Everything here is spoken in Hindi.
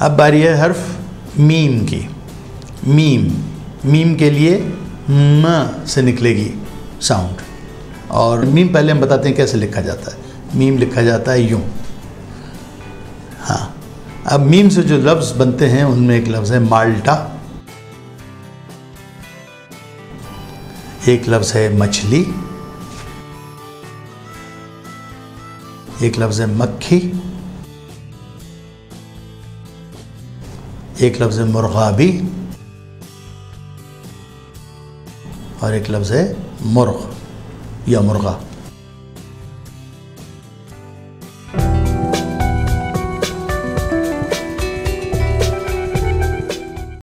अब बारी है हर्फ मीम की। मीम मीम के लिए म से निकलेगी साउंड और मीम पहले हम बताते हैं कैसे लिखा जाता है। मीम लिखा जाता है यूँ। हाँ अब मीम से जो लफ्ज़ बनते हैं, उनमें एक लफ्ज़ है माल्टा। एक लफ्ज़ है मछली। एक लफ्ज़ है मक्खी। एक लफ्ज़ है मुर्गाबी और एक लफ्ज़ है मुर्ग या मुर्गा।